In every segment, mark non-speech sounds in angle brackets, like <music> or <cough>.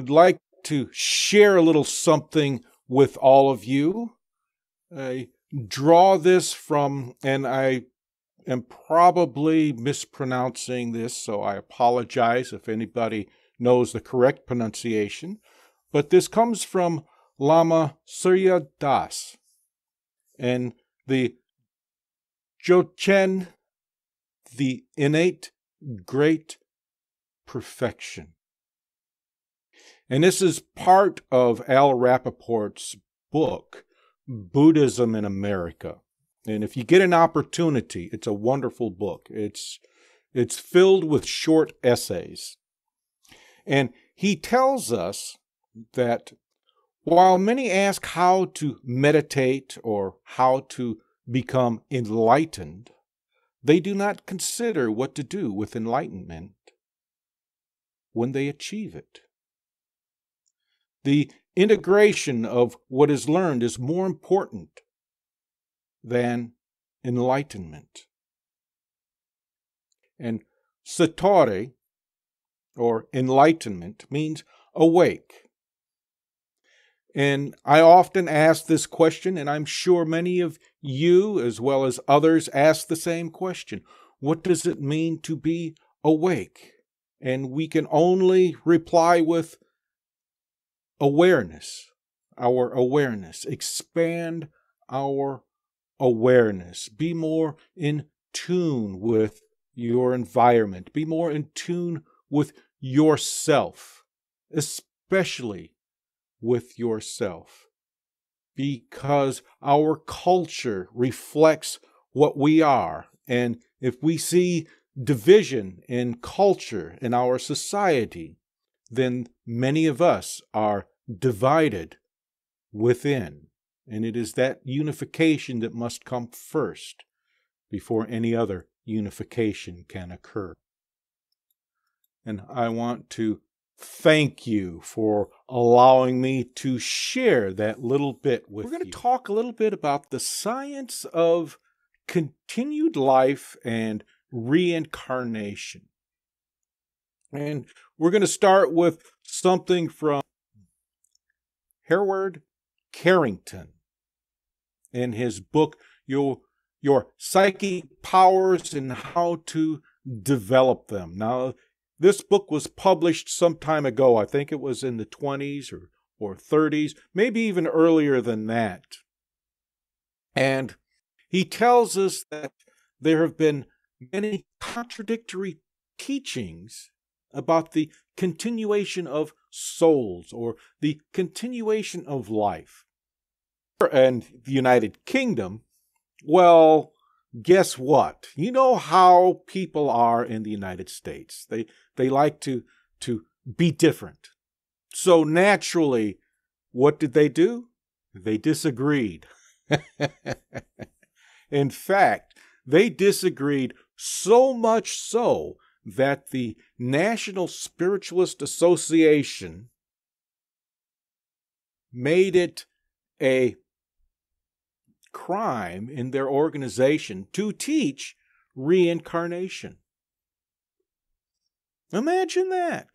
would like to share a little something with all of you. I draw this from, and I am probably mispronouncing this, so I apologize if anybody knows the correct pronunciation. But this comes from Lama Surya Das. And the Dzogchen, the innate great perfection. And this is part of Al Rapaport's book, Buddhism in America. And if you get an opportunity, it's a wonderful book. It's it's filled with short essays. And he tells us that while many ask how to meditate or how to become enlightened, they do not consider what to do with enlightenment when they achieve it. The integration of what is learned is more important than enlightenment. And satori, or enlightenment, means awake. And I often ask this question, and I'm sure many of you, as well as others, ask the same question What does it mean to be awake? And we can only reply with awareness, our awareness. Expand our awareness. Be more in tune with your environment. Be more in tune with yourself, especially with yourself. Because our culture reflects what we are. And if we see division in culture in our society, then many of us are divided within. And it is that unification that must come first before any other unification can occur. And I want to thank you for allowing me to share that little bit with you. We're going to talk a little bit about the science of continued life and reincarnation. And we're going to start with something from Hereward Carrington in his book, Your, Your Psychic Powers and How to Develop Them. Now, this book was published some time ago. I think it was in the 20s or, or 30s, maybe even earlier than that. And he tells us that there have been many contradictory teachings about the continuation of souls or the continuation of life. And the United Kingdom, well, guess what? You know how people are in the United States. They they like to to be different. So naturally, what did they do? They disagreed. <laughs> in fact, they disagreed so much so that the National Spiritualist Association made it a crime in their organization to teach reincarnation. Imagine that.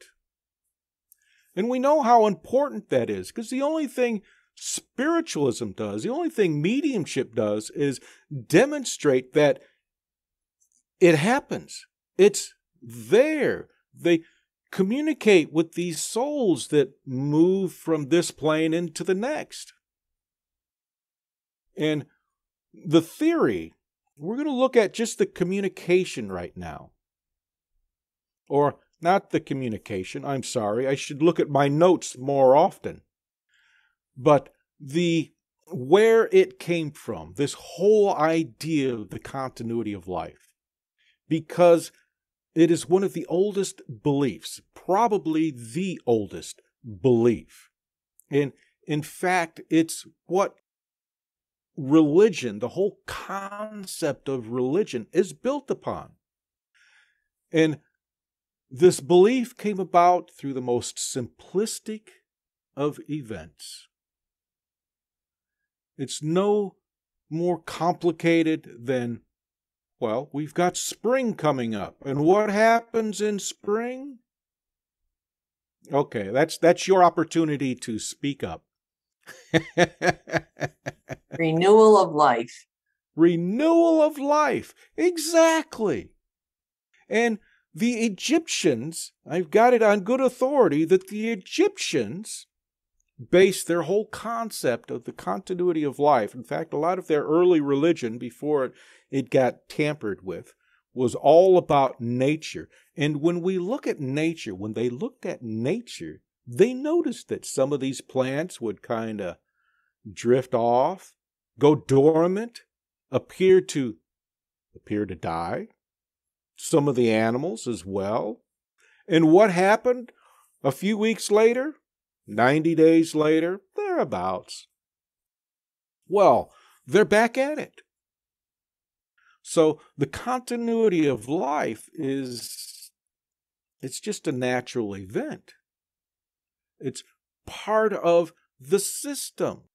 And we know how important that is because the only thing spiritualism does, the only thing mediumship does, is demonstrate that it happens. It's there. They communicate with these souls that move from this plane into the next. And the theory, we're going to look at just the communication right now. Or not the communication, I'm sorry, I should look at my notes more often. But the where it came from, this whole idea of the continuity of life. Because it is one of the oldest beliefs, probably the oldest belief. And in fact, it's what religion, the whole concept of religion, is built upon. And this belief came about through the most simplistic of events. It's no more complicated than well, we've got spring coming up. And what happens in spring? Okay, that's that's your opportunity to speak up. <laughs> Renewal of life. Renewal of life. Exactly. And the Egyptians, I've got it on good authority that the Egyptians based their whole concept of the continuity of life. In fact, a lot of their early religion, before it, it got tampered with, was all about nature. And when we look at nature, when they looked at nature, they noticed that some of these plants would kind of drift off, go dormant, appear to appear to die. Some of the animals as well. And what happened a few weeks later? 90 days later, thereabouts. Well, they're back at it. So the continuity of life is it's just a natural event. It's part of the system.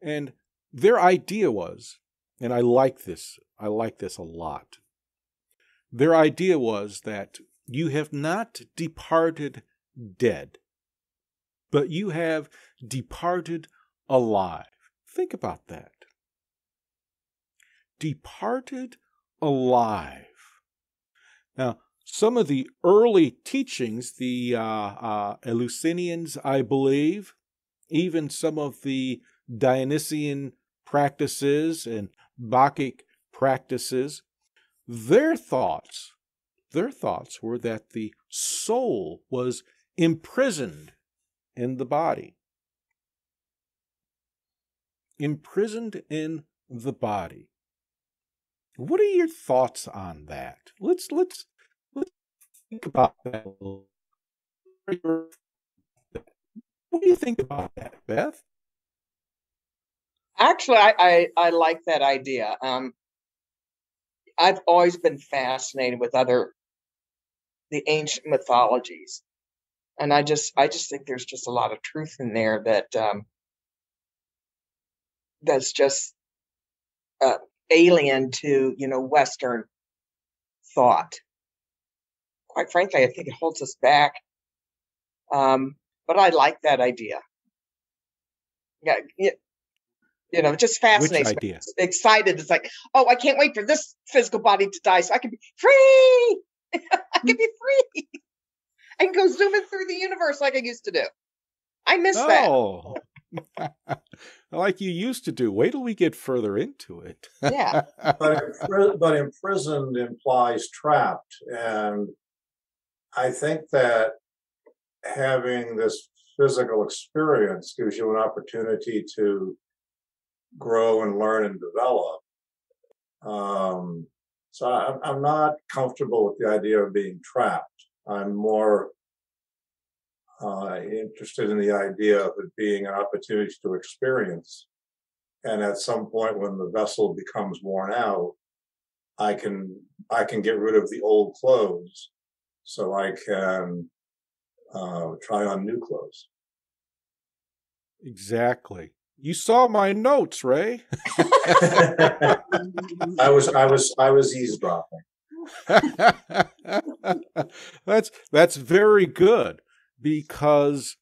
And their idea was, and I like this, I like this a lot. Their idea was that you have not departed dead, but you have departed alive. Think about that. Departed alive. Now, some of the early teachings, the uh, uh, Eleusinians, I believe, even some of the Dionysian practices and Bacchic practices, their thoughts, their thoughts were that the soul was imprisoned in the body. Imprisoned in the body. What are your thoughts on that? Let's let's let's think about that. What do you think about that, Beth? Actually, I, I, I like that idea. Um, I've always been fascinated with other the ancient mythologies, and I just I just think there's just a lot of truth in there that um, that's just uh, alien to you know Western thought. Quite frankly, I think it holds us back. Um, but I like that idea. Yeah, you know, just fascinates Which idea? me. Excited. It's like, oh, I can't wait for this physical body to die so I can be free. <laughs> I can be free. I can go zooming through the universe like I used to do. I miss oh. that. <laughs> like you used to do. Wait till we get further into it. yeah. but, but imprisoned implies trapped. And I think that having this physical experience gives you an opportunity to grow and learn and develop. Um, so I, I'm not comfortable with the idea of being trapped. I'm more uh, interested in the idea of it being an opportunity to experience. And at some point, when the vessel becomes worn out, I can I can get rid of the old clothes, so I can uh, try on new clothes. Exactly. You saw my notes, Ray. <laughs> I was I was I was eavesdropping. <laughs> that's that's very good because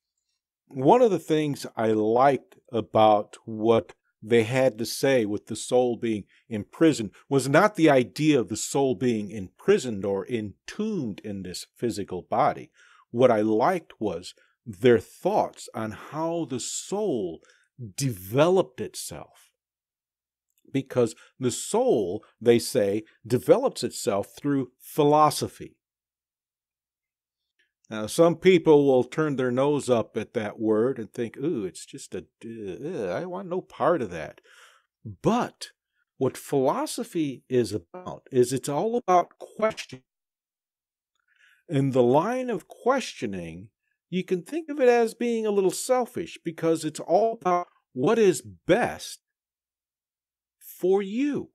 one of the things I liked about what they had to say with the soul being imprisoned was not the idea of the soul being imprisoned or entombed in this physical body. What I liked was their thoughts on how the soul developed itself. Because the soul, they say, develops itself through philosophy. Now, some people will turn their nose up at that word and think, ooh, it's just a, uh, I want no part of that. But what philosophy is about is it's all about questioning. And the line of questioning you can think of it as being a little selfish because it's all about what is best for you.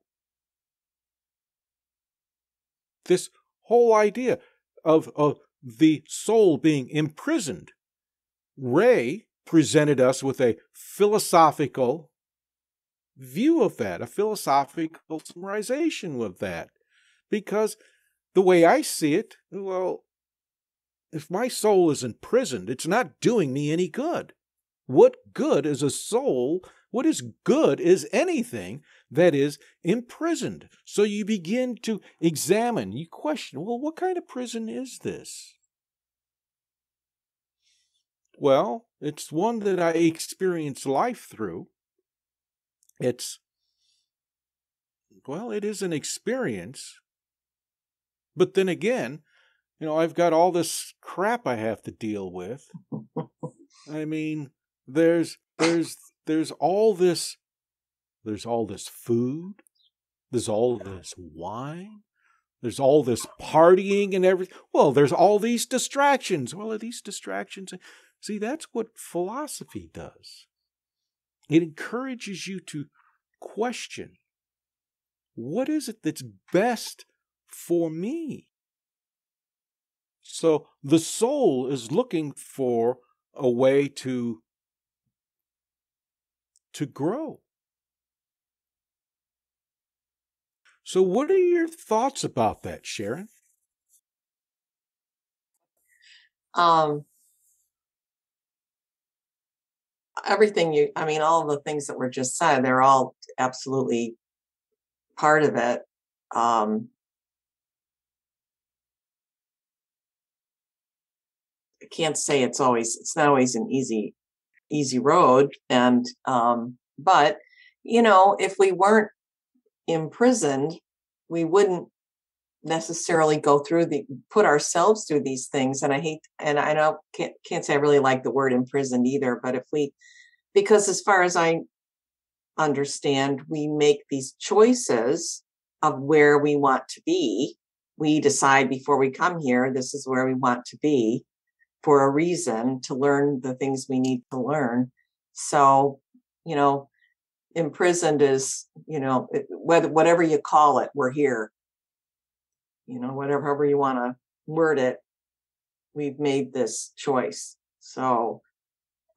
This whole idea of, of the soul being imprisoned. Ray presented us with a philosophical view of that, a philosophical summarization of that. because the way I see it, well, if my soul is imprisoned, it's not doing me any good. What good is a soul? What is good is anything that is imprisoned. So you begin to examine, you question, well, what kind of prison is this? Well, it's one that I experience life through. It's, well, it is an experience. But then again, you know, I've got all this crap I have to deal with. <laughs> I mean, there's there's there's all this there's all this food, there's all this wine, there's all this partying and everything. Well, there's all these distractions. Well, are these distractions? Uh, see, that's what philosophy does. It encourages you to question what is it that's best for me? So the soul is looking for a way to to grow. So what are your thoughts about that, Sharon? Um everything you I mean all the things that were just said, they're all absolutely part of it. Um can't say it's always it's not always an easy easy road and um but you know if we weren't imprisoned we wouldn't necessarily go through the put ourselves through these things and i hate and i don't can't, can't say i really like the word imprisoned either but if we because as far as i understand we make these choices of where we want to be. We decide before we come here this is where we want to be for a reason to learn the things we need to learn. So, you know, imprisoned is, you know, whether whatever you call it, we're here. You know, whatever however you want to word it, we've made this choice. So,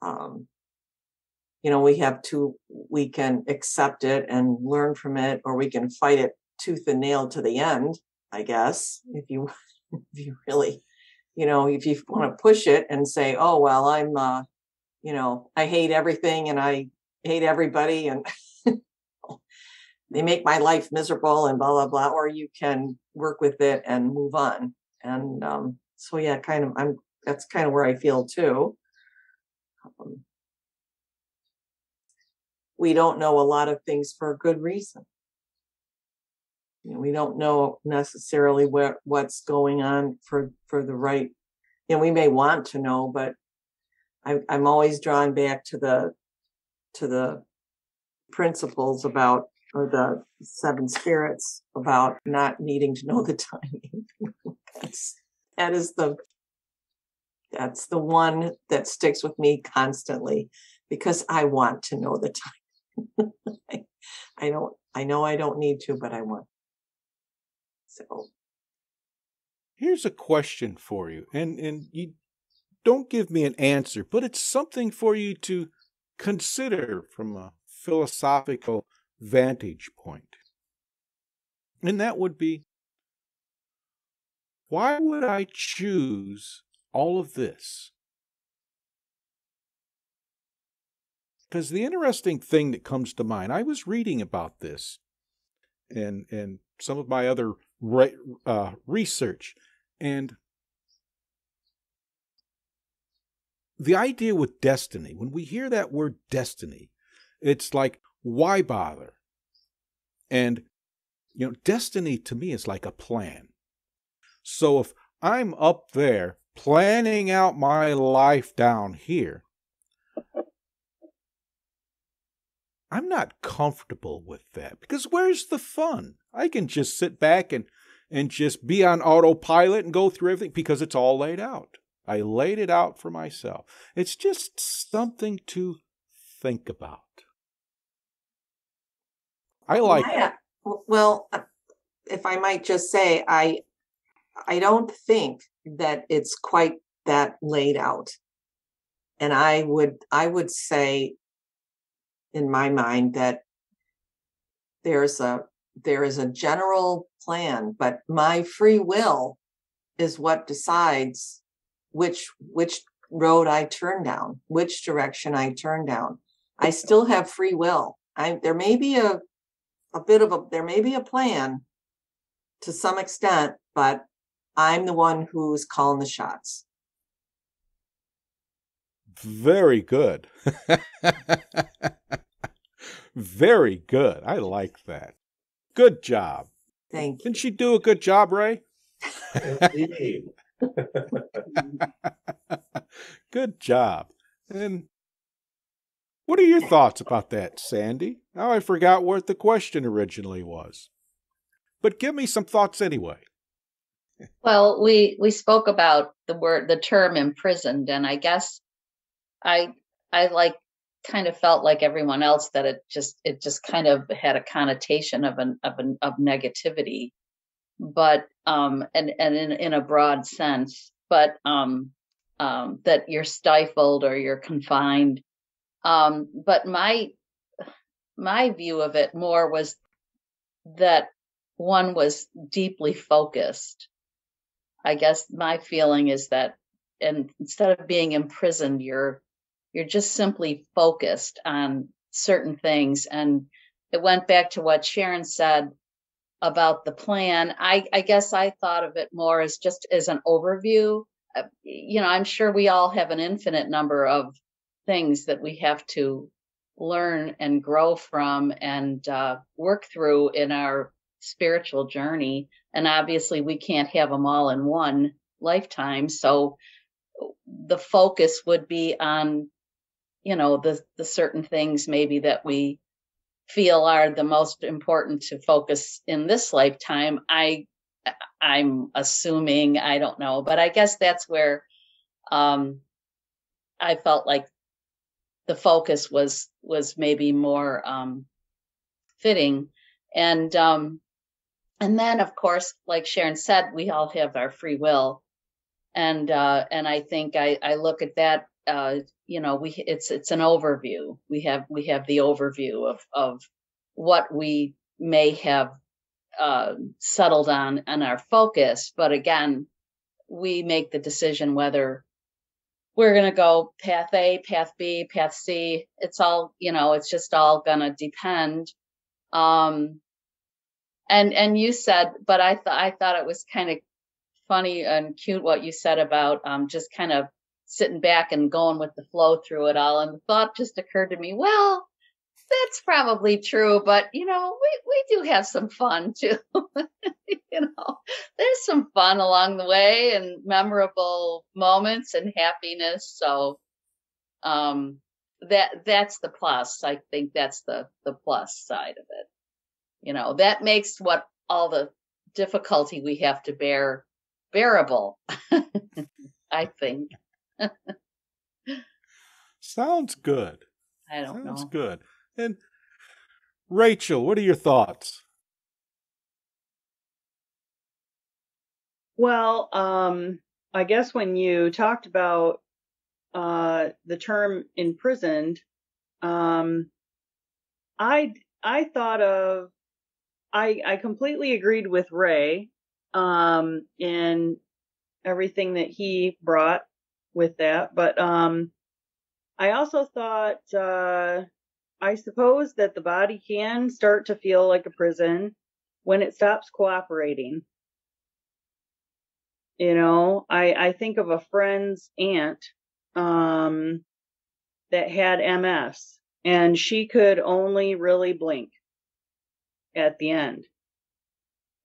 um, you know, we have to we can accept it and learn from it, or we can fight it tooth and nail to the end. I guess if you <laughs> if you really you know, if you want to push it and say, oh, well, I'm, uh, you know, I hate everything and I hate everybody and <laughs> they make my life miserable and blah, blah, blah, or you can work with it and move on. And um, so, yeah, kind of, I'm, that's kind of where I feel too. Um, we don't know a lot of things for a good reason. You know, we don't know necessarily what what's going on for for the right. You know, we may want to know, but I, I'm always drawn back to the to the principles about or the seven spirits about not needing to know the <laughs> timing. that's that is the that's the one that sticks with me constantly because I want to know the <laughs> time. I, I don't I know I don't need to, but I want. So here's a question for you, and and you don't give me an answer, but it's something for you to consider from a philosophical vantage point. And that would be why would I choose all of this? Because the interesting thing that comes to mind, I was reading about this and and some of my other re- uh, research. And the idea with destiny, when we hear that word destiny, it's like, why bother? And, you know, destiny to me is like a plan. So if I'm up there planning out my life down here, I'm not comfortable with that because where's the fun? I can just sit back and and just be on autopilot and go through everything because it's all laid out. I laid it out for myself. It's just something to think about. I like yeah. Well, uh, if I might just say I I don't think that it's quite that laid out. And I would I would say in my mind that there's a there is a general plan, but my free will is what decides which which road I turn down, which direction I turn down. I still have free will. I there may be a a bit of a there may be a plan to some extent, but I'm the one who's calling the shots. Very good. <laughs> Very good. I like that. Good job. Thank you. Didn't she do a good job, Ray? Indeed. <laughs> good job. And what are your thoughts about that, Sandy? Now I forgot what the question originally was. But give me some thoughts anyway. Well, we we spoke about the word the term imprisoned and I guess I I like kind of felt like everyone else that it just it just kind of had a connotation of an of an of negativity. But um and and in in a broad sense but um um that you're stifled or you're confined. Um but my my view of it more was that one was deeply focused. I guess my feeling is that and instead of being imprisoned you're you're just simply focused on certain things. And it went back to what Sharon said about the plan. I, I guess I thought of it more as just as an overview. Uh, you know, I'm sure we all have an infinite number of things that we have to learn and grow from and uh, work through in our spiritual journey. And obviously, we can't have them all in one lifetime. So the focus would be on you know the the certain things maybe that we feel are the most important to focus in this lifetime i i'm assuming i don't know but i guess that's where um i felt like the focus was was maybe more um fitting. And um and then of course like sharon said we all have our free will. And uh and i think i i look at that uh you know we it's it's an overview. We have we have the overview of of what we may have uh, settled on and our focus. But again we make the decision whether we're going to go path a path b path c. It's all you know it's just all going to depend. Um and and you said but i thought i thought it was kind of funny and cute what you said about um just kind of sitting back and going with the flow through it all. And the thought just occurred to me, well, that's probably true, but you know, we, we do have some fun <laughs> too. you know, there's some fun along the way and memorable moments and happiness. So um that that's the plus. I think that's the the plus side of it. You know, that makes what all the difficulty we have to bear bearable. <laughs> I think. Sounds good. I don't Sounds know. Sounds good. And Rachel, what are your thoughts? Well, um, I guess when you talked about uh, the term imprisoned, um, I I thought of I I completely agreed with Ray um, in everything that he brought with that. But um, I also thought, uh, I suppose that the body can start to feel like a prison when it stops cooperating. You know, I, I think of a friend's aunt um, that had MS, and she could only really blink at the end.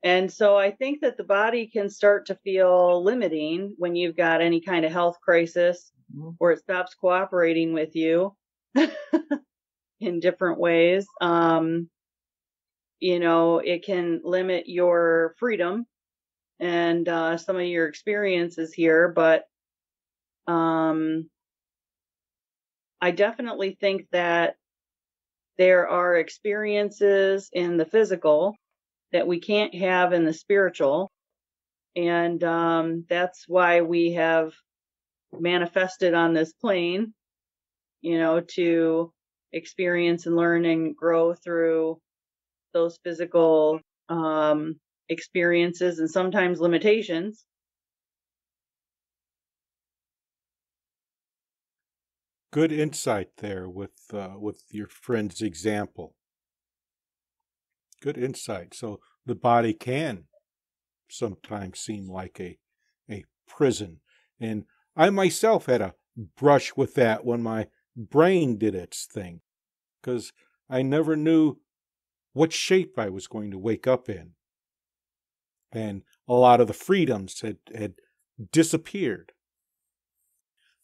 And so I think that the body can start to feel limiting when you've got any kind of health crisis mm-hmm. or it stops cooperating with you <laughs> in different ways. Um, you know, it can limit your freedom and uh, some of your experiences here, but um, I definitely think that there are experiences in the physical that we can't have in the spiritual. And um, that's why we have manifested on this plane, you know, to experience and learn and grow through those physical um, experiences and sometimes limitations. Good insight there with uh, with your friend's example. Good insight. So the body can sometimes seem like a a prison, and I myself had a brush with that when my brain did its thing, because I never knew what shape I was going to wake up in. And a lot of the freedoms had, had disappeared.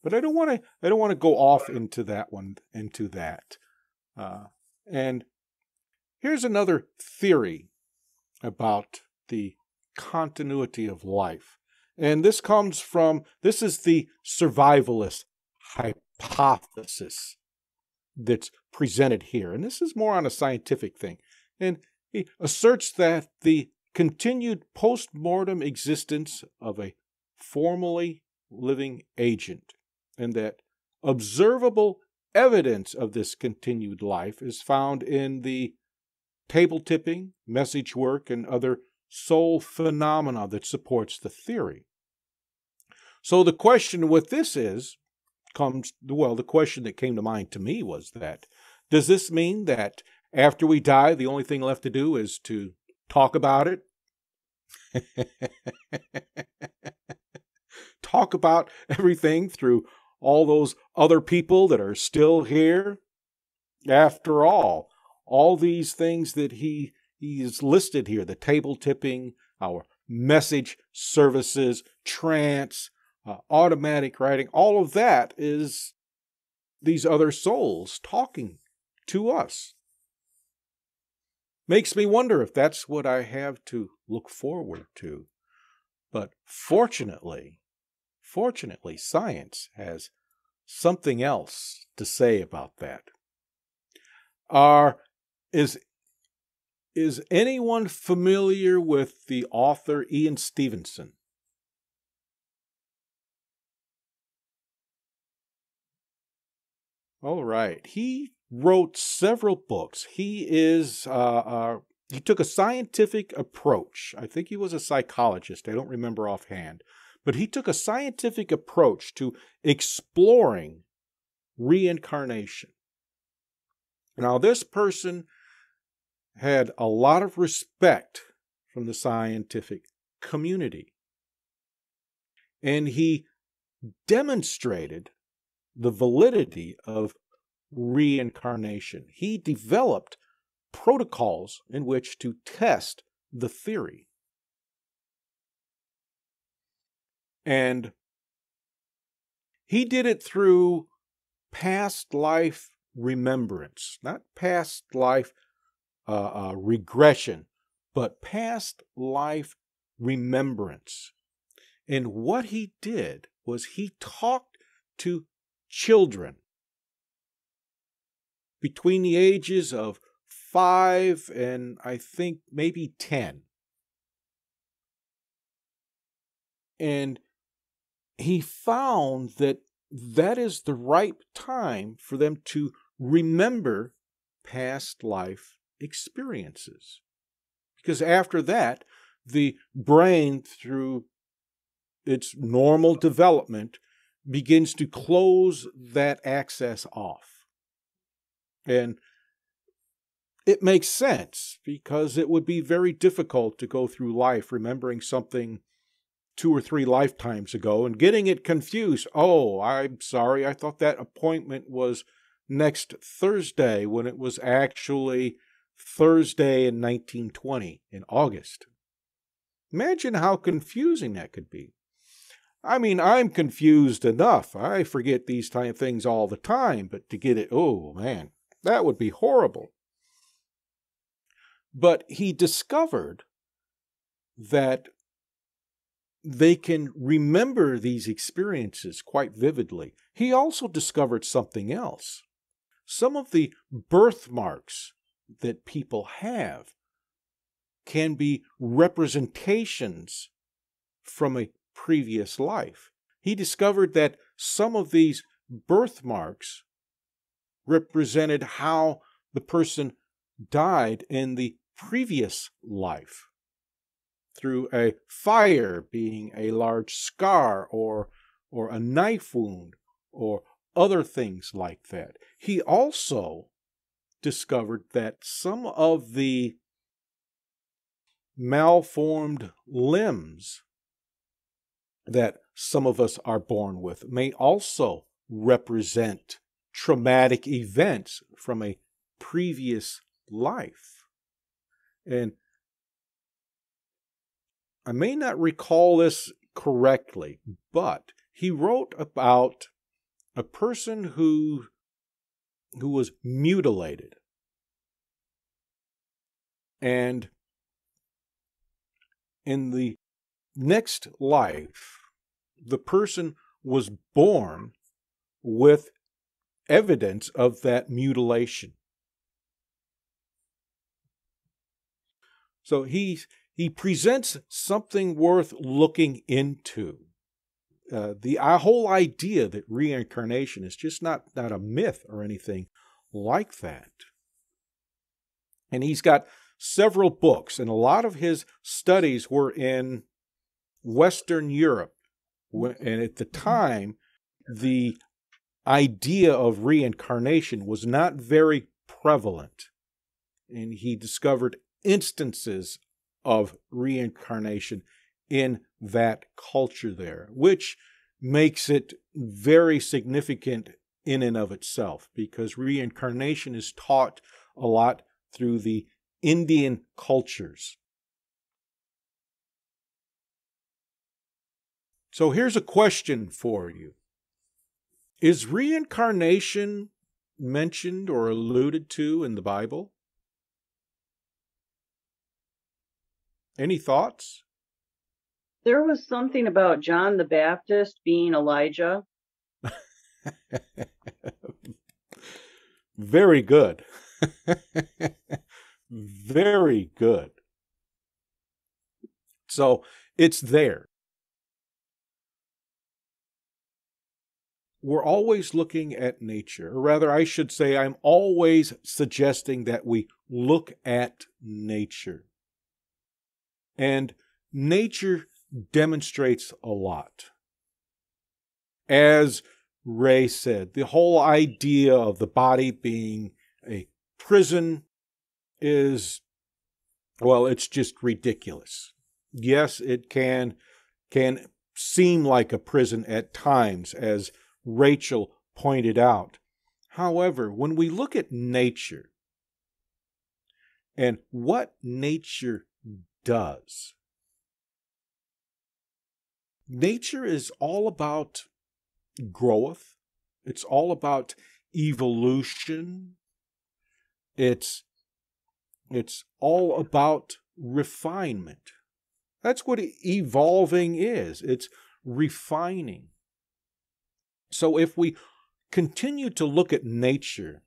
But I don't want to I don't want to go off into that one into that. Uh, and here's another theory about the continuity of life. And this comes from this is the survivalist hypothesis that's presented here. And this is more on a scientific thing. And he asserts that the continued post mortem existence of a formally living agent, and that observable evidence of this continued life is found in the table tipping, message work, and other soul phenomena that supports the theory. So the question with this is comes well the question that came to mind to me was that does this mean that after we die the only thing left to do is to talk about it <laughs> talk about everything through all those other people that are still here after all all these things that he he's listed here the table tipping our message services trance uh, automatic writing, all of that is these other souls talking to us. Makes me wonder if that's what I have to look forward to. But fortunately, fortunately, science has something else to say about that. Are is is anyone familiar with the author Ian Stevenson? All right. He wrote several books. He is uh, uh, he took a scientific approach. I think he was a psychologist. I don't remember offhand, but he took a scientific approach to exploring reincarnation. Now, this person had a lot of respect from the scientific community. And he demonstrated the validity of reincarnation. He developed protocols in which to test the theory. And he did it through past life remembrance, not past life uh, uh, regression, but past life remembrance. And what he did was he talked to children between the ages of five and I think maybe 10. And he found that that is the right time for them to remember past life experiences. Because after that, the brain, through its normal development, begins to close that access off. And it makes sense because it would be very difficult to go through life remembering something two or three lifetimes ago and getting it confused. Oh, I'm sorry, I thought that appointment was next Thursday when it was actually Thursday in 1920 in August. Imagine how confusing that could be. I mean, I'm confused enough. I forget these time things all the time, but to get it, oh man, that would be horrible. But he discovered that they can remember these experiences quite vividly. He also discovered something else. Some of the birthmarks that people have can be representations from a previous life. He discovered that some of these birthmarks represented how the person died in the previous life through a fire being a large scar or or a knife wound or other things like that. He also discovered that some of the malformed limbs that some of us are born with may also represent traumatic events from a previous life. And I may not recall this correctly, but he wrote about a person who who was mutilated. And in the next life the person was born with evidence of that mutilation. So he he presents something worth looking into uh, the uh, whole idea that reincarnation is just not not a myth or anything like that. And he's got several books, and a lot of his studies were in Western Europe. And at the time, the idea of reincarnation was not very prevalent. And he discovered instances of reincarnation in that culture there, which makes it very significant in and of itself because reincarnation is taught a lot through the Indian cultures. So here's a question for you Is reincarnation mentioned or alluded to in the Bible? Any thoughts? There was something about John the Baptist being Elijah. <laughs> Very good. <laughs> Very good. So it's there. We're always looking at nature, or rather, I should say, I'm always suggesting that we look at nature. And nature demonstrates a lot. As Ray said, the whole idea of the body being a prison is, well, it's just ridiculous. Yes, it can can seem like a prison at times, as Rachel pointed out. However, when we look at nature and what nature does, nature is all about growth, it's all about evolution, it's it's all about refinement. That's what evolving is. It's refining. So if we continue to look at nature,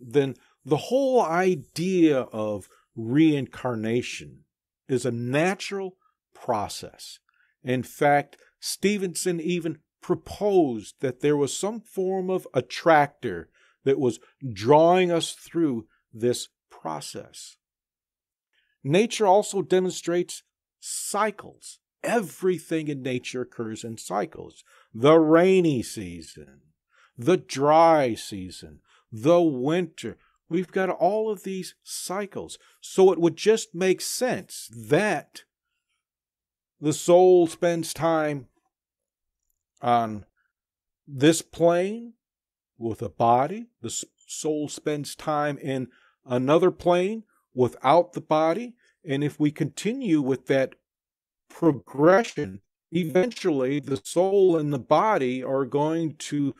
then the whole idea of reincarnation is a natural process. In fact, Stevenson even proposed that there was some form of attractor that was drawing us through this process. Nature also demonstrates cycles. Everything in nature occurs in cycles. The rainy season, the dry season, the winter. We've got all of these cycles. So it would just make sense that the soul spends time on this plane with a body. The soul spends time in another plane without the body. And if we continue with that progression, eventually the soul and the body are going to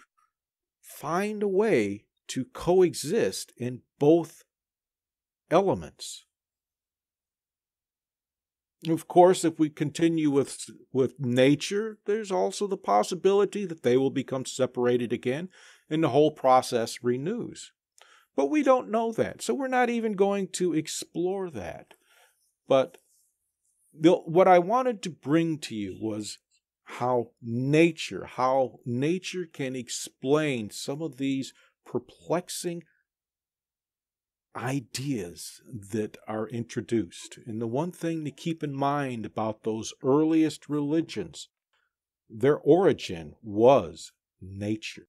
find a way to coexist in both elements. Of course, if we continue with with nature, there's also the possibility that they will become separated again and the whole process renews. But we don't know that, so we're not even going to explore that. But the, what I wanted to bring to you was how nature, how nature can explain some of these perplexing ideas that are introduced. And the one thing to keep in mind about those earliest religions, their origin was nature.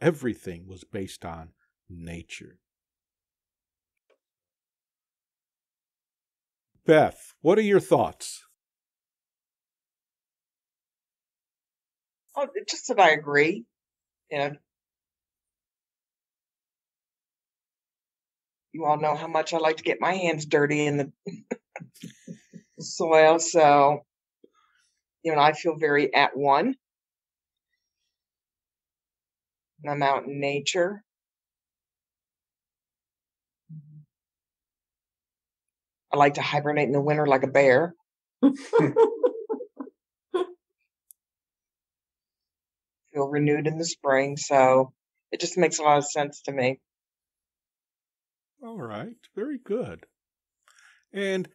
Everything was based on nature. Beth, what are your thoughts? Oh, just that I agree. Know, you all know how much I like to get my hands dirty in the <laughs> soil. So, you know, I feel very at one. And I'm out in nature. I like to hibernate in the winter like a bear. <laughs> Feel renewed in the spring. So it just makes a lot of sense to me. All right, very good. And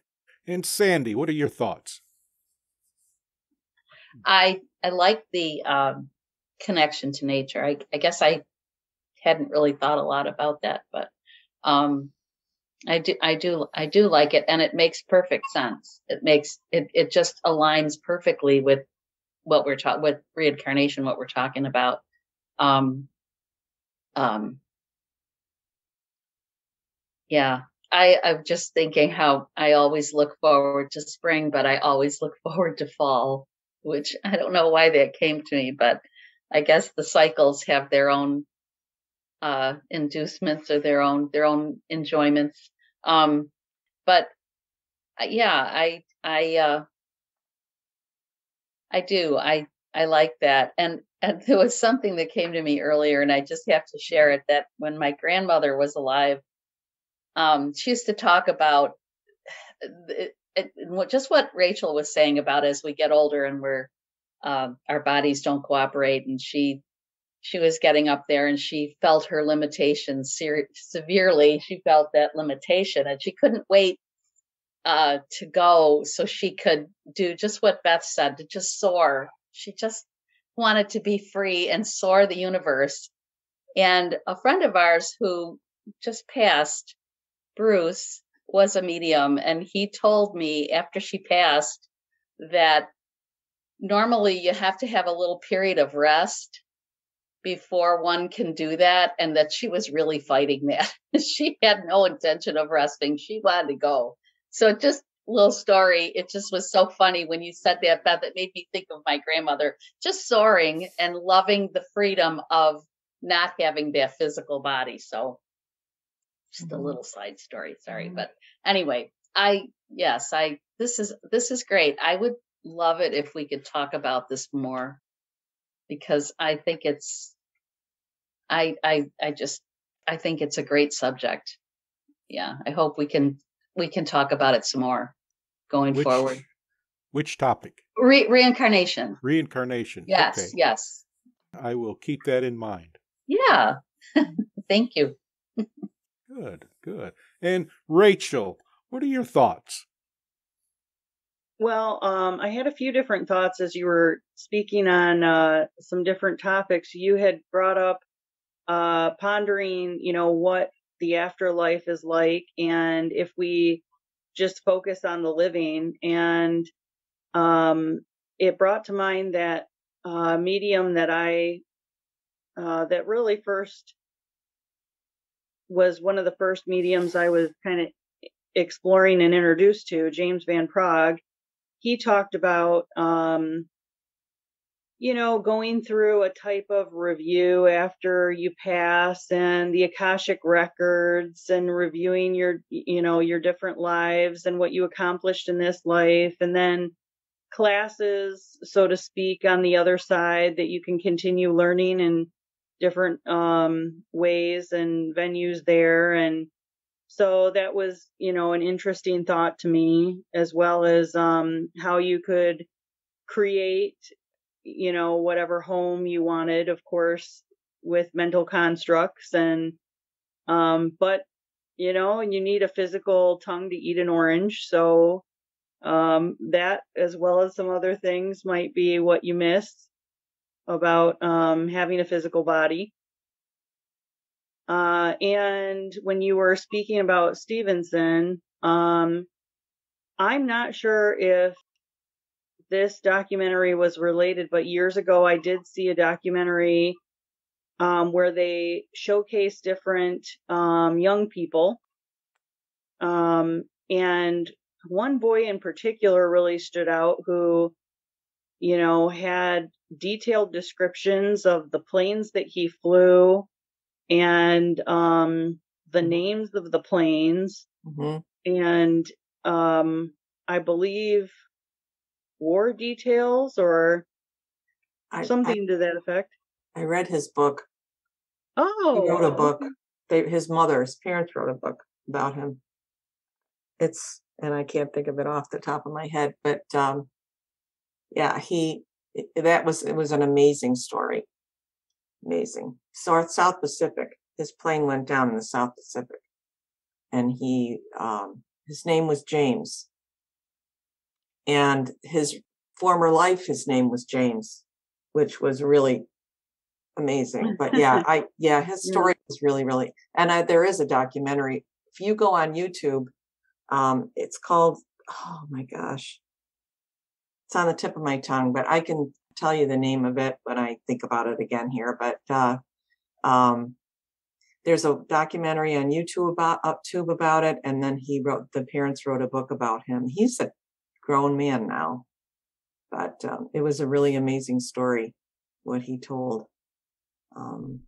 and Sandy, what are your thoughts? I I like the um, connection to nature. I, I guess I hadn't really thought a lot about that, but um, I do I do I do like it, and it makes perfect sense. It makes it it just aligns perfectly with what we're talking with reincarnation, what we're talking about. Um, um, yeah, I, I'm just thinking how I always look forward to spring, but I always look <laughs> forward to fall, which I don't know why that came to me, but I guess the cycles have their own uh, inducements or their own their own enjoyments. Um, but uh, yeah, I I uh, I do I I like that, and and <laughs> there was something that came to me earlier, and I just have to share it. That when my grandmother was alive, um, she used to talk about it, it, just what Rachel was saying about as we get older and we're um, our bodies don't cooperate, and she she was getting up there and she felt her limitations ser- severely. She felt that limitation, and she couldn't wait uh, to go so she could do just what Beth said to just soar. She just wanted to be free and soar the universe. And a friend of ours who just passed Bruce was a medium, and he told me after she passed that normally you have to have a little period of rest before one can do that, and that she was really fighting that. <laughs> she had no intention of resting, she wanted to go. So, just little story. It just was so funny when you said that, Beth. It made me think of my grandmother just soaring and loving the freedom of not having that physical body. So just a little side story sorry mm-hmm. but anyway i yes i this is this is great. I would love it if we could talk about this more because i think it's i i i just i think it's a great subject. Yeah i hope we can we can talk about it some more going which, forward. which topic? Re- reincarnation. Reincarnation yes okay. yes. I will keep that in mind. Yeah. <laughs> Thank you Good, good. And Rachel, what are your thoughts? Well, um, I had a few different thoughts as you were speaking on uh, some different topics. You had brought up uh, pondering, you know, what the afterlife is like, and if we just focus on the living. And um, it brought to mind that uh, medium that I uh, that really first was one of the first mediums I was kind of exploring and introduced to, James Van Praagh. He talked about, um, you know, going through a type of review after you pass and the Akashic records and reviewing your, you know, your different lives and what you accomplished in this life. And then classes, so to speak, on the other side that you can continue learning and different um, ways and venues there. And so that was, you know, an interesting thought to me, as well as um, how you could create, you know, whatever home you wanted, of course, with mental constructs. And, um, but, you know, and you need a physical tongue to eat an orange. So um, that, as well as some other things, might be what you miss about um, having a physical body. Uh, and when you were speaking about Stevenson, um, I'm not sure if this documentary was related, but years ago I did see a documentary um, where they showcase different um, young people. Um, and one boy in particular really stood out who, you know, had detailed descriptions of the planes that he flew and um, the Mhm. names of the planes. hmm And um, I believe war details or I, I, something to that effect. I read his book. Oh, He wrote a book. They, his mother, his parents wrote a book about him. It's, and I can't think of it off the top of my head, but um, yeah, he, it- that was, it was an amazing story. Amazing. South, South Pacific. His plane went down in the South Pacific. And he, um, his name was James. And his former life, his name was James, which was really amazing. But yeah, <laughs> I, yeah, his story was really, really, and I, there is a documentary. If you go on YouTube, um, it's called, oh my gosh, it's on the tip of my tongue, but I can tell you the name of it when I think about it again here. But uh, um, there's a documentary on YouTube about UpTube about it, and then he wrote. The parents wrote a book about him. He's a grown man now, but um, it was a really amazing story what he told. Um,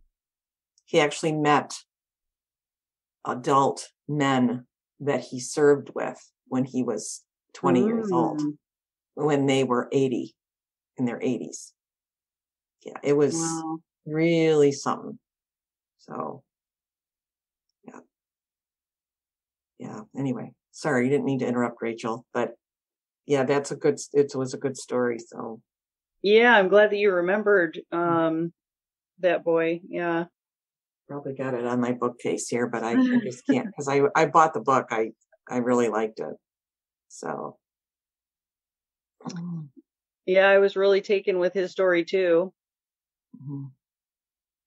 he actually met adult men that he served with when he was 20 years old Mm, when they were 80 in their 80s. Yeah, it was Wow. really something. So, yeah. Yeah. Anyway, sorry, you didn't mean to interrupt, Rachel, but yeah, that's a good, it was a good story. So, Yeah, I'm glad that you remembered um, that boy. Yeah. probably got it on my bookcase here, but I, I just can't <laughs> because I, I bought the book. I, I really liked it. So, mm, Yeah, I was really taken with his story too. mhm,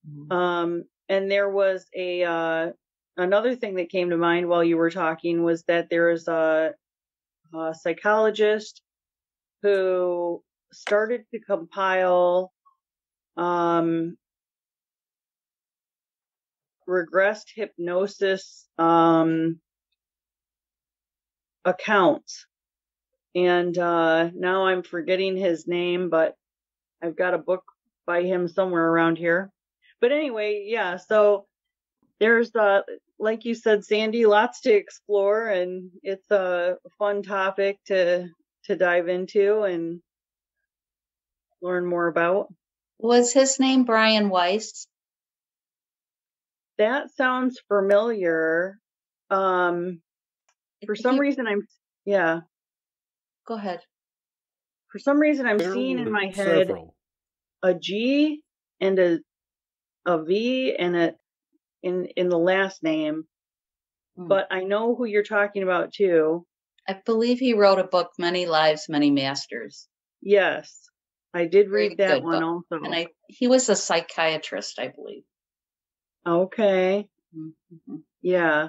mhm. Um, and there was a uh, another thing that came to mind while you were talking was that there is a, a psychologist who started to compile um, regressed hypnosis um, accounts. And uh, now I'm forgetting his name, but I've got a book by him somewhere around here. But anyway, yeah, so there's uh like you said, Sandy, lots to explore and it's a fun topic to to dive into and learn more about. Was his name Brian Weiss? That sounds familiar. Um for some reason I'm yeah, Go ahead. for some reason I'm There seeing in my head several. a G and a a V and a in in the last name, Hmm. but I know who you're talking about too. I believe he wrote a book, Many Lives, Many Masters. Yes, I did Very read that one book. also. And I he was a psychiatrist, I believe. okay, Mhm. yeah,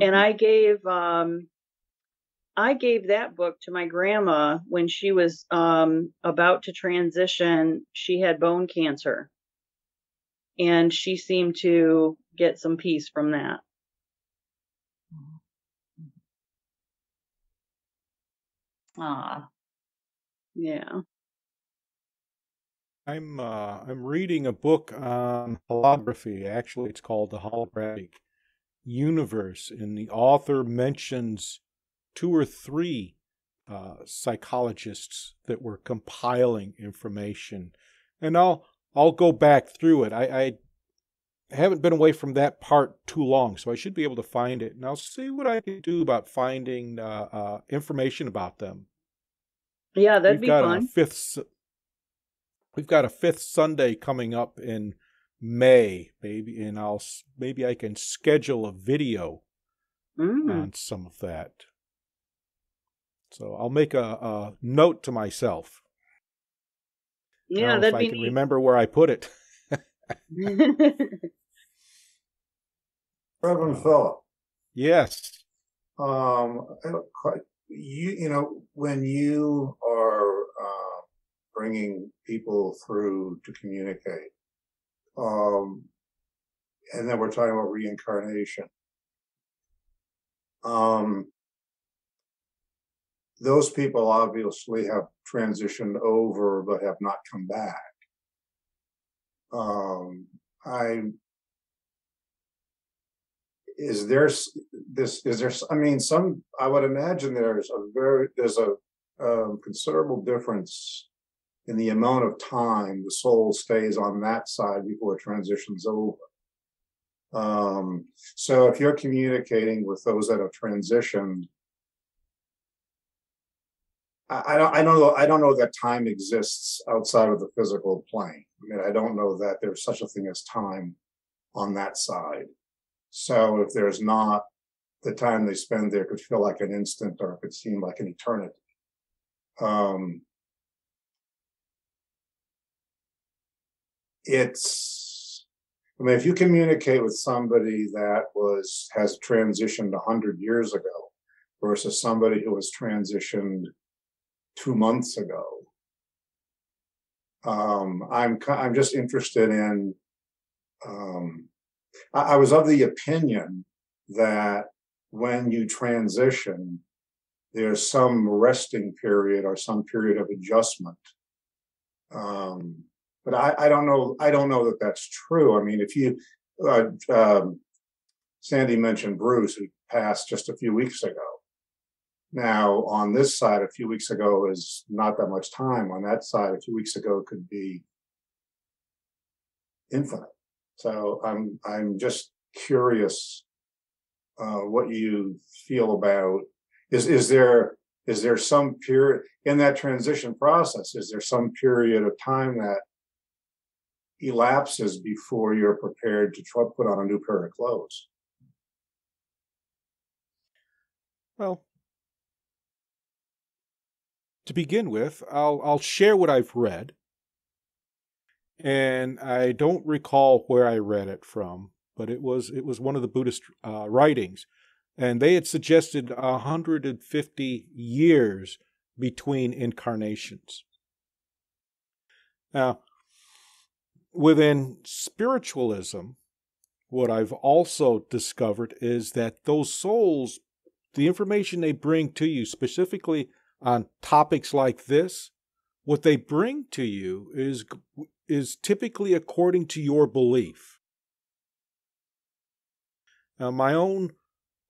and Mhm. I gave um I gave that book to my grandma when she was um about to transition. She had bone cancer, and she seemed to get some peace from that. Ah, Yeah. I'm uh, I'm reading a book on holography. Actually, it's called The Holographic Universe, and the author mentions two or three uh, psychologists that were compiling information. And I'll I'll go back through it. I, I haven't been away from that part too long, so I should be able to find it. And I'll see what I can do about finding uh, uh, information about them. Yeah, that'd we've be got fun. a fifth. We've got a fifth Sunday coming up in May, maybe, and I'll maybe I can schedule a video Mm. on some of that. So I'll make a, a note to myself. Yeah, that'd if be I can neat. remember where I put it. <laughs> Reverend Philip, Yes. um, I have a que- you, you know, when you are, uh, bringing people through to communicate, um, and then we're talking about reincarnation. Um, those people obviously have transitioned over but have not come back. Um, I is there this is there i mean some I would imagine there's a very there's a um, considerable difference in the amount of time the soul stays on that side before it transitions over. Um, so if you're communicating with those that have transitioned, I, don't, I don't know, I don't know that time exists outside of the physical plane. I mean, I don't know that there's such a thing as time on that side. So if there's not, the time they spend there could feel like an instant or it could seem like an eternity. Um, it's, I mean, if you communicate with somebody that was, has transitioned a hundred years ago versus somebody who has transitioned two months ago. Um, I'm, I'm just interested in, um, I, I was of the opinion that when you transition, there's some resting period or some period of adjustment. Um, but I, I don't know, I don't know that that's true. I mean, if you, uh, um, Sandy mentioned Bruce, who passed just a few weeks ago. Now, on this side, a few weeks ago is not that much time. On that side, a few weeks ago could be infinite. So I'm I'm just curious uh, what you feel about is is there is there some period in that transition process? Is there some period of time that elapses before you're prepared to try put on a new pair of clothes? Well, to begin with, I'll I'll share what I've read, and I don't recall where I read it from, but it was it was one of the Buddhist uh, writings, and they had suggested 150 years between incarnations. Now, within spiritualism, what I've also discovered is that those souls, the information they bring to you, specifically on topics like this, what they bring to you is is typically according to your belief. Now, my own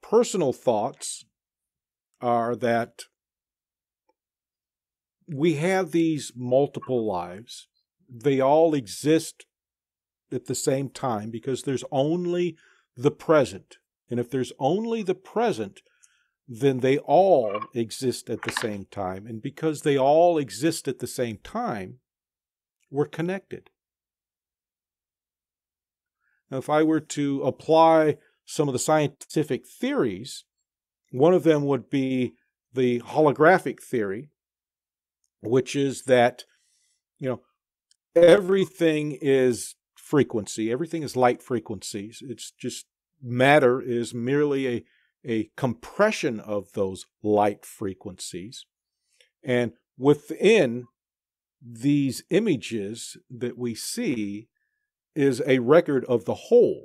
personal thoughts are that we have these multiple lives. They all exist at the same time because there's only the present. And if there's only the present, then they all exist at the same time. And because they all exist at the same time, we're connected. Now, if I were to apply some of the scientific theories, one of them would be the holographic theory, which is that, you know, everything is frequency, everything is light frequencies. It's just matter is merely a, a compression of those light frequencies. And within these images that we see is a record of the whole.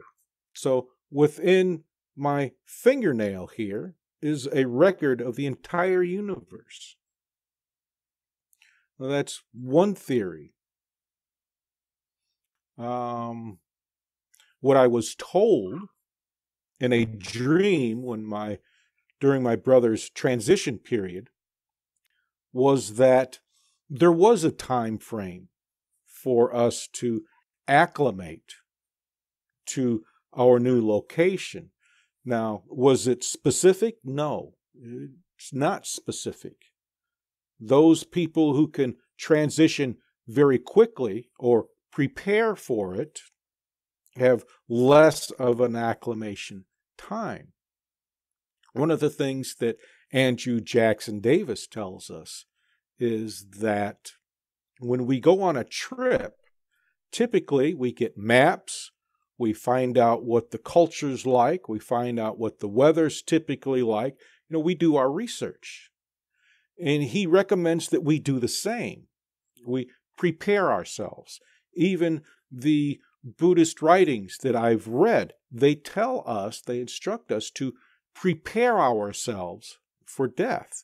So within my fingernail here is a record of the entire universe. That's one theory. Um, what I was told in a dream when my during my brother's transition period was that there was a time frame for us to acclimate to our new location. Now, was it specific? No, it's not specific. Those people who can transition very quickly or prepare for it have less of an acclimation time. One of the things that Andrew Jackson Davis tells us is that when we go on a trip, typically we get maps We find out what the culture's like. We find out what the weather's typically like. You know, we do our research. And he recommends that we do the same. We prepare ourselves. Even the Buddhist writings that I've read, they tell us, they instruct us to prepare ourselves for death.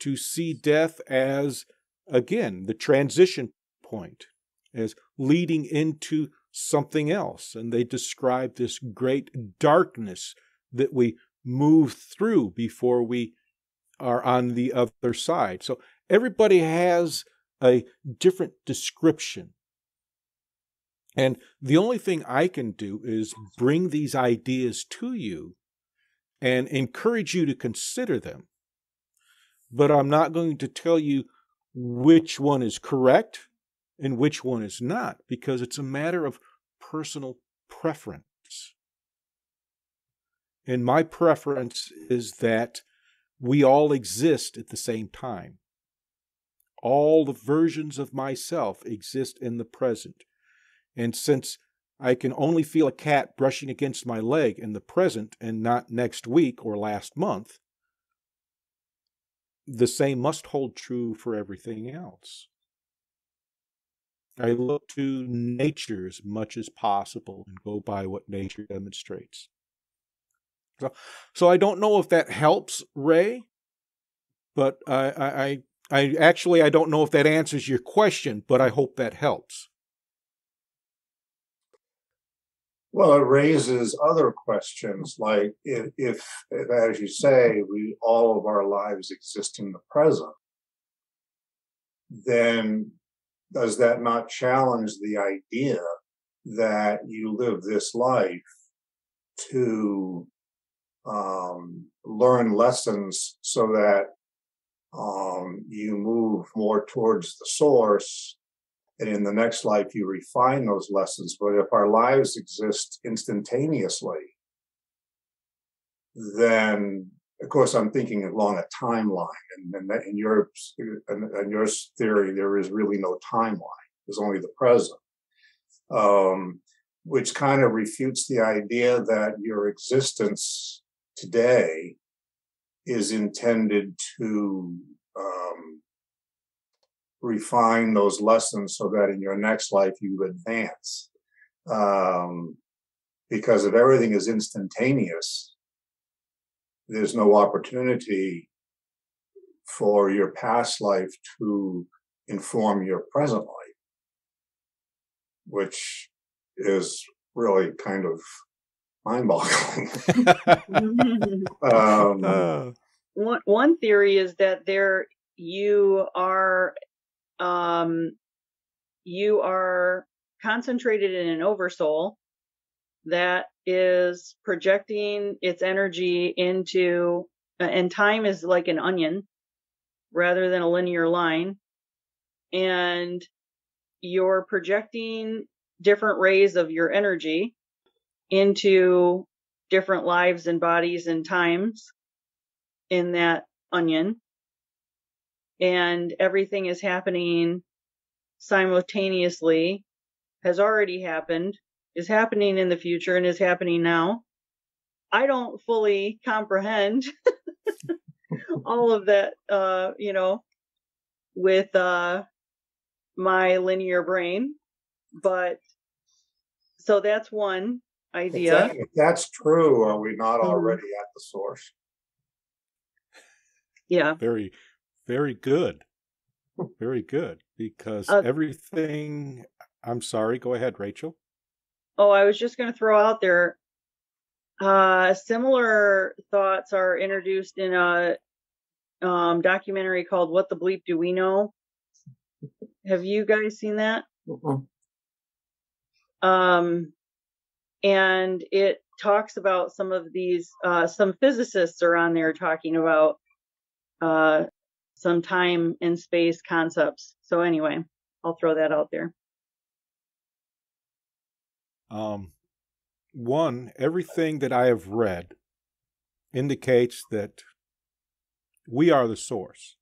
To see death as, again, the transition point, as leading into something else. And they describe this great darkness that we move through before we are on the other side. So everybody has a different description. And the only thing I can do is bring these ideas to you and encourage you to consider them. But I'm not going to tell you which one is correct and which one is not, because it's a matter of personal preference. And my preference is that we all exist at the same time. All the versions of myself exist in the present. And since I can only feel a cat brushing against my leg in the present and not next week or last month, the same must hold true for everything else. I look to nature as much as possible and go by what nature demonstrates. So, so I don't know if that helps, Ray, but I, I, I actually I don't know if that answers your question, but I hope that helps. Well, it raises other questions like if, if, if, as you say, we all of our lives exist in the present, then does that not challenge the idea that you live this life to um, learn lessons so that um, you move more towards the source and in the next life you refine those lessons. But if our lives exist instantaneously then of course i'm thinking along a timeline. And, and in your in, your theory there is really no timeline. There's only the present. Um, which kind of refutes the idea that your existence today is intended to um, refine those lessons so that in your next life you advance. Um, because if everything is instantaneous, there's no opportunity for your past life to inform your present life, which is really kind of mind-boggling. <laughs> <laughs> um, uh. one one theory is that there you are um, you are concentrated in an oversoul that is projecting its energy into and time is like an onion rather than a linear line and you're projecting different rays of your energy into different lives and bodies and times in that onion. And everything is happening simultaneously, has already happened, is happening in the future, and is happening now. I don't fully comprehend <laughs> all of that, uh, you know, with uh, my linear brain. But so that's one idea. If, that, if that's true, are we not mm-hmm. already at the source? Yeah. Very, very good. Very good. Because uh, everything. I'm sorry. Go ahead, Rachel. Oh, I was just going to throw out there. Uh, similar thoughts are introduced in a um, documentary called "What the Bleep Do We Know." Have you guys seen that? Mm-hmm. Um, and it talks about some of these uh, some physicists are on there talking about uh, some time and space concepts. So anyway i'll throw that out there. Um, one everything that i have read indicates that we are the source.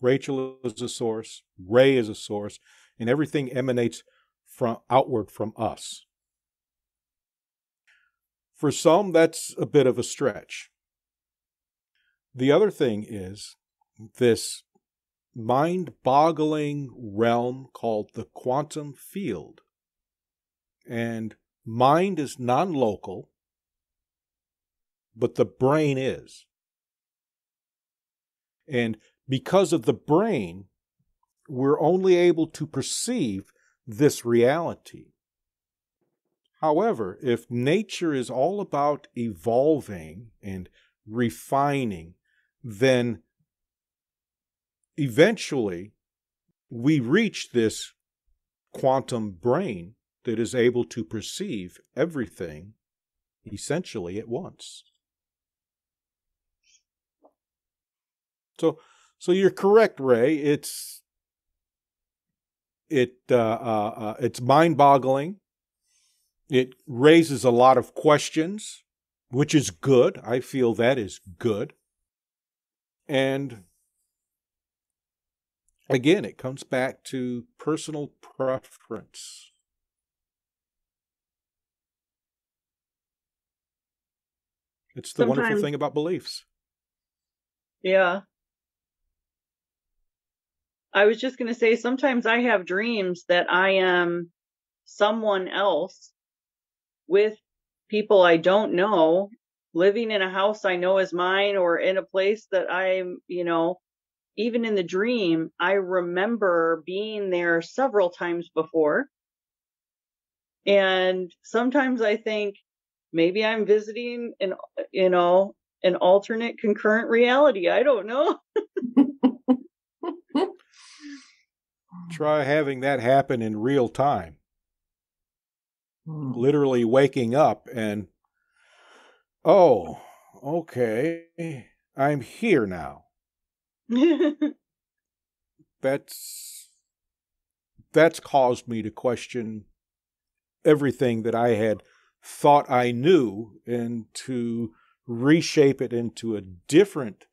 Rachel is a source. Ray is a source. And everything emanates from outward from us. For some, that's a bit of a stretch. The other thing is this mind boggling realm called the quantum field. And mind is non local, but the brain is. And because of the brain, we're only able to perceive this reality. However, if nature is all about evolving and refining, then eventually we reach this quantum brain that is able to perceive everything essentially at once. So, so you're correct, Ray. It's it uh, uh, uh, it's mind-boggling. It raises a lot of questions, which is good. I feel that is good. And again, it comes back to personal preference. It's the Sometimes- wonderful thing about beliefs. Yeah. I was just going to say sometimes I have dreams that I am someone else with people I don't know living in a house I know is mine or in a place that I'm, you know, even in the dream, I remember being there several times before. And sometimes I think maybe I'm visiting an, you know, an alternate concurrent reality. I don't know. <laughs> Try having that happen in real time. Hmm. literally waking up and oh okay. I'm here now. <laughs> That's that's caused me to question everything that i had thought i knew and to reshape it into a different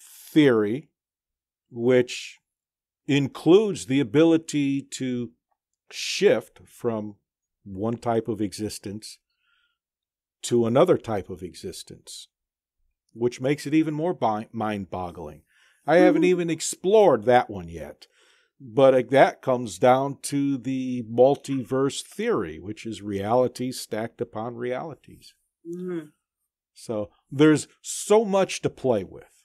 theory which includes the ability to shift from one type of existence to another type of existence, which makes it even more bi- mind boggling. I haven't Mhm. even explored that one yet, but that comes down to the multiverse theory, which is realities stacked upon realities. Mhm. So there's so much to play with.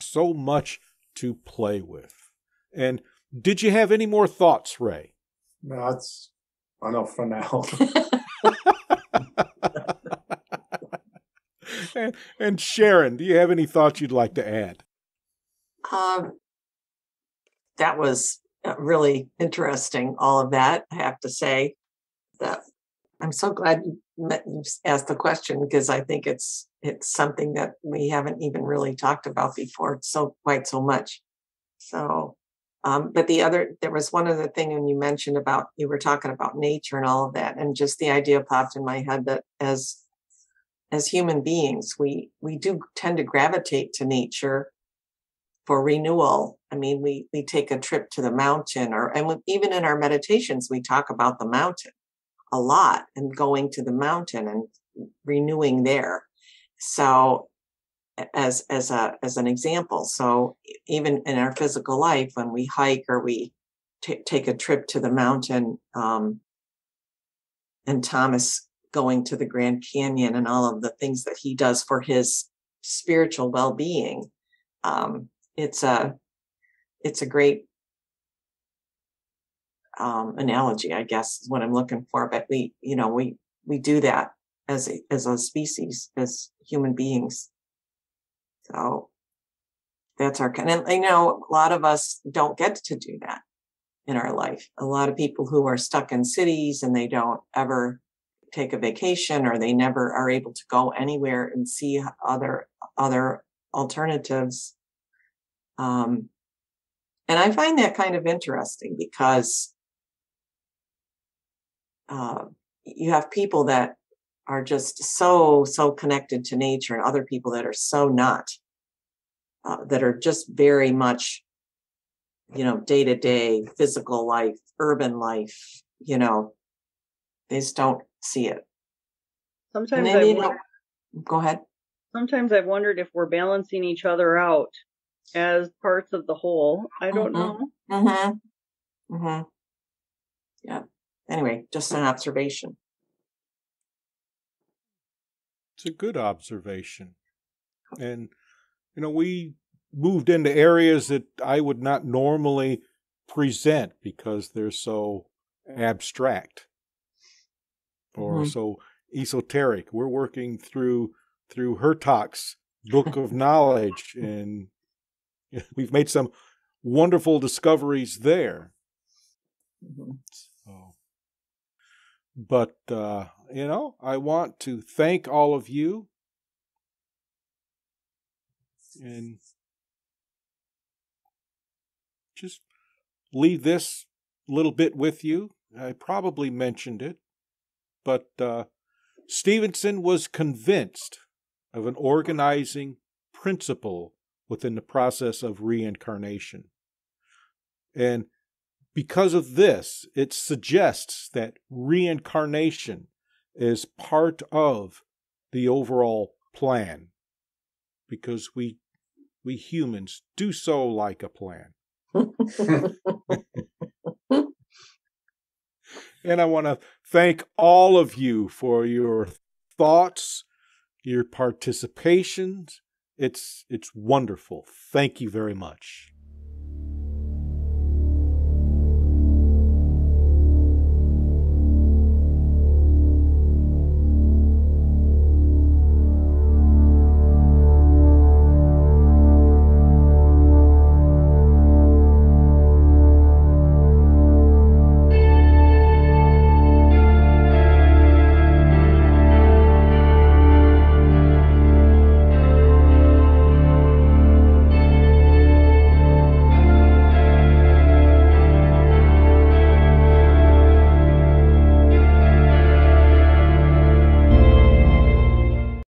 So much to play with. And did you have any more thoughts, Ray? No, that's enough for now. <laughs> <laughs> and, and Sharon, do you have any thoughts you'd like to add? Um, that was uh, really interesting. All of that, I have to say. That I'm so glad you asked the question because I think it's it's something that we haven't even really talked about before so quite so much. So, um, but the other there was one other thing when you mentioned about you were talking about nature and all of that, and just the idea popped in my head that as as human beings, we we do tend to gravitate to nature for renewal. I mean, we we take a trip to the mountain, or and even in our meditations, we talk about the mountain a lot and going to the mountain and renewing there. So, as as a as an example, so even in our physical life, when we hike or we ta- take a trip to the mountain, um, and Thomas going to the Grand Canyon and all of the things that he does for his spiritual well-being. Um, it's a it's a great um, analogy, I guess, is what I'm looking for. But we, you know, we we do that as a as a species, as human beings. So that's our kind. And I know a lot of us don't get to do that in our life. A lot of people who are stuck in cities and they don't ever take a vacation or they never are able to go anywhere and see other other alternatives. Um, and I find that kind of interesting because uh, you have people that are just so, so connected to nature and other people that are so not, uh, that are just very much you know, day to day physical life, urban life, you know, they just don't see it. And Sometimes then, I you won- go ahead. sometimes I've wondered if we're balancing each other out as parts of the whole. I don't Mhm. know. Mm-hmm. Mm-hmm. Yeah. Anyway, just an observation. It's a good observation. And, you know, we moved into areas that I would not normally present because they're so abstract or Mhm. so esoteric. We're working through through Hurtak's book of knowledge <laughs> and we've made some wonderful discoveries there. Mhm. So, but uh, you know, I want to thank all of you and just leave this little bit with you. I probably mentioned it, but uh, Stevenson was convinced of an organizing principle within the process of reincarnation. And because of this, it suggests that reincarnation is part of the overall plan because we we humans do so like a plan. <laughs> <laughs> And I want to thank all of you for your thoughts, your participations. It's it's wonderful. Thank you very much.